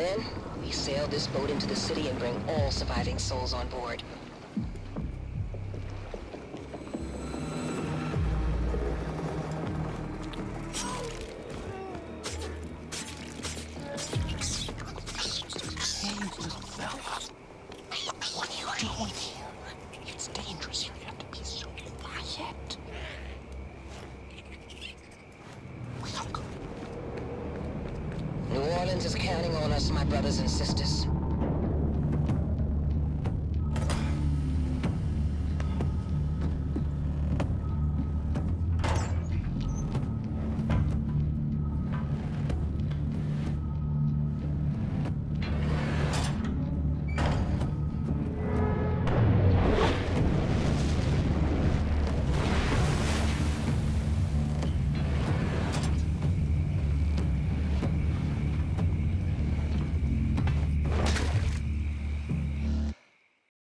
Then, we sail this boat into the city and bring all surviving souls on board. What are you doing here? It's dangerous. You have to be so quiet. Orleans is counting on us, my brothers and sisters.